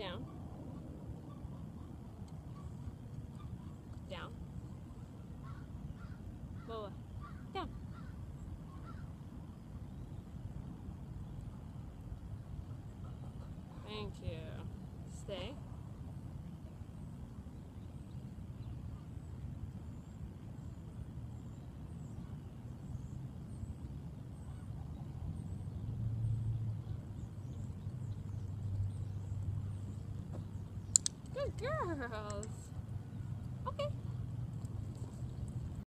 Down. Good girls.